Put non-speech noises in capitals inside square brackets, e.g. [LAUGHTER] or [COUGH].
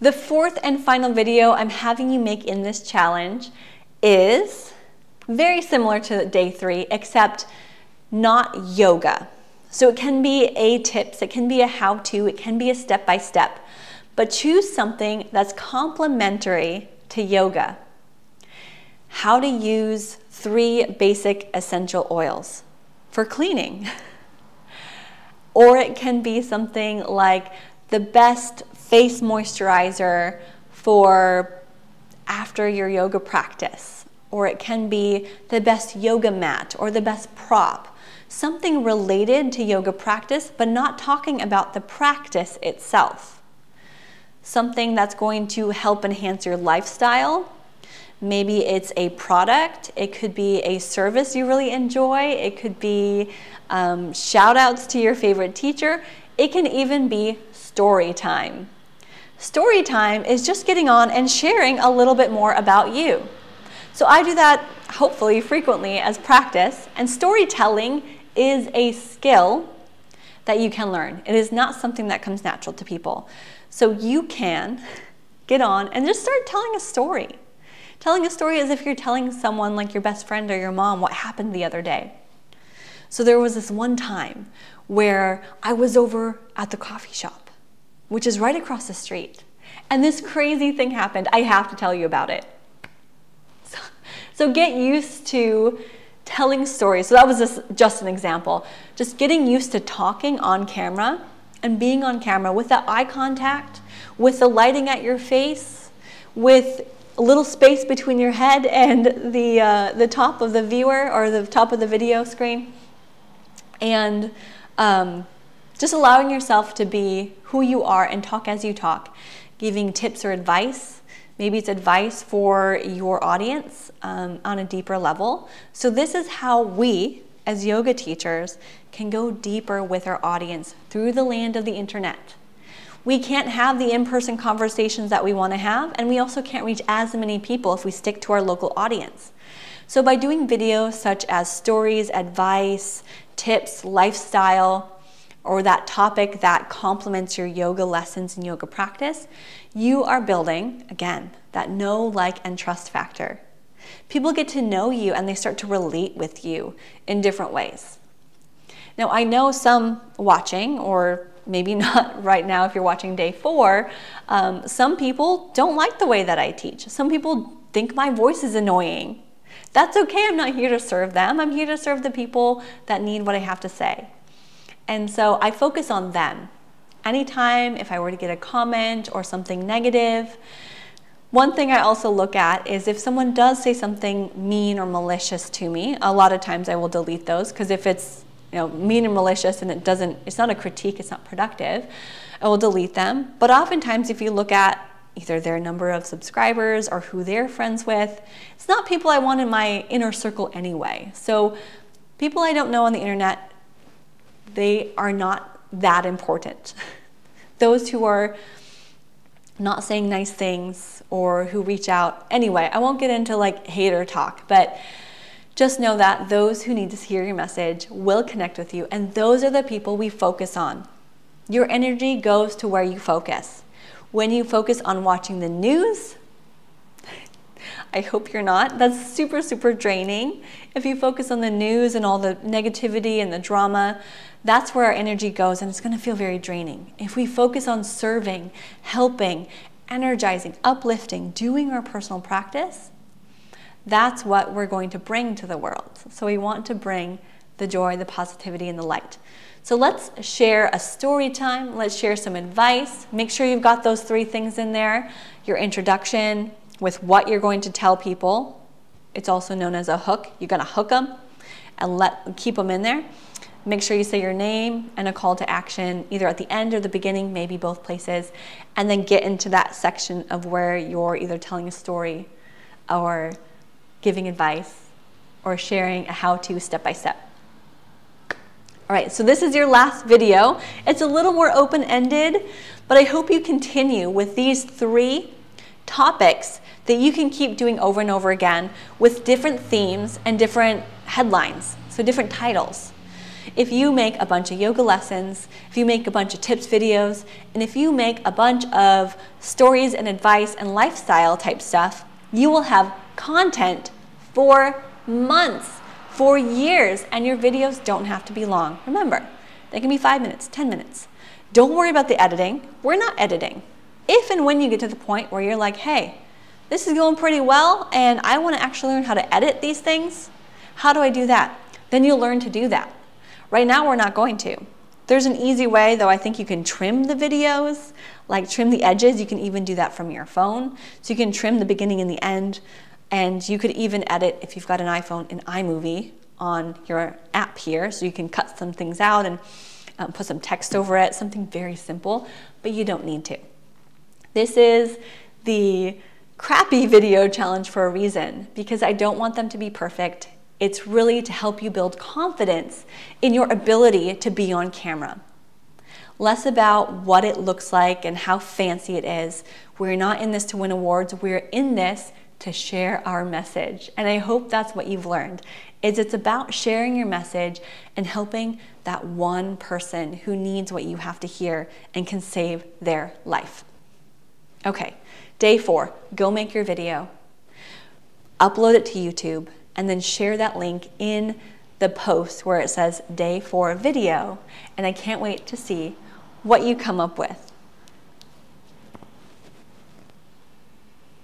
The fourth and final video I'm having you make in this challenge is very similar to day three, except not yoga. So it can be a tips, it can be a how-to, it can be a step-by-step, but choose something that's complementary to yoga. How to use three basic essential oils for cleaning. [LAUGHS] or it can be something like the best face moisturizer for after your yoga practice. Or it can be the best yoga mat or the best prop. Something related to yoga practice, but not talking about the practice itself. Something that's going to help enhance your lifestyle. Maybe it's a product, it could be a service you really enjoy, it could be um, shout outs to your favorite teacher, it can even be story time. Story time is just getting on and sharing a little bit more about you. So I do that hopefully frequently as practice, and storytelling is a skill that you can learn. It is not something that comes natural to people. So you can get on and just start telling a story. Telling a story as if you're telling someone like your best friend or your mom what happened the other day. So there was this one time where I was over at the coffee shop which is right across the street. And this crazy thing happened. I have to tell you about it. So, so get used to telling stories. So that was just, just an example. Just getting used to talking on camera and being on camera with that eye contact, with the lighting at your face, with a little space between your head and the, uh, the top of the viewer or the top of the video screen. And um, just allowing yourself to be who you are and talk as you talk, giving tips or advice. Maybe it's advice for your audience um, on a deeper level. So, this is how we, as yoga teachers, can go deeper with our audience through the land of the internet. We can't have the in person conversations that we want to have, and we also can't reach as many people if we stick to our local audience. So, by doing videos such as stories, advice, tips, lifestyle, or that topic that complements your yoga lessons and yoga practice, you are building, again, that know, like, and trust factor. People get to know you and they start to relate with you in different ways. Now, I know some watching, or maybe [LAUGHS] not right now if you're watching day four, um, some people don't like the way that I teach. Some people think my voice is annoying. That's okay, I'm not here to serve them. I'm here to serve the people that need what I have to say. And so I focus on them. Anytime if I were to get a comment or something negative, one thing I also look at is if someone does say something mean or malicious to me, a lot of times I will delete those because if it's you know, mean and malicious and it doesn't, it's not a critique, it's not productive, I will delete them. But oftentimes if you look at either their number of subscribers or who they're friends with, it's not people I want in my inner circle anyway. So people I don't know on the internet, they are not that important. Those who are not saying nice things or who reach out. Anyway, I won't get into like hater talk, but just know that those who need to hear your message will connect with you, and those are the people we focus on. Your energy goes to where you focus. When you focus on watching the news, I hope you're not. That's super, super draining. If you focus on the news and all the negativity and the drama, that's where our energy goes and it's going to feel very draining. If we focus on serving, helping, energizing, uplifting, doing our personal practice, that's what we're going to bring to the world. So we want to bring the joy, the positivity, and the light. So let's share a story time. Let's share some advice. Make sure you've got those three things in there your introduction with what you're going to tell people. It's also known as a hook. You're going to hook them and let keep them in there. Make sure you say your name and a call to action either at the end or the beginning, maybe both places, and then get into that section of where you're either telling a story or giving advice or sharing a how-to step by step. All right, so this is your last video. It's a little more open-ended, but I hope you continue with these three topics that you can keep doing over and over again with different themes and different headlines, so different titles. If you make a bunch of yoga lessons, if you make a bunch of tips videos, and if you make a bunch of stories and advice and lifestyle type stuff, you will have content for months, for years, and your videos don't have to be long. Remember, they can be five minutes, 10 minutes. Don't worry about the editing. We're not editing. If and when you get to the point where you're like, hey, this is going pretty well and I want to actually learn how to edit these things, how do I do that? Then you'll learn to do that. Right now, we're not going to. There's an easy way, though I think you can trim the videos, like trim the edges. You can even do that from your phone. So you can trim the beginning and the end. And you could even edit, if you've got an iPhone, in iMovie on your app here. So you can cut some things out and um, put some text over it, something very simple, but you don't need to. This is the crappy [LAUGHS] video challenge for a reason because I don't want them to be perfect it's really to help you build confidence in your ability to be on camera. Less about what it looks like and how fancy it is. We're not in this to win awards. We're in this to share our message. And I hope that's what you've learned. Is it's about sharing your message and helping that one person who needs what you have to hear and can save their life. Okay, day four, go make your video. Upload it to YouTube and then share that link in the post where it says day four video. And I can't wait to see what you come up with.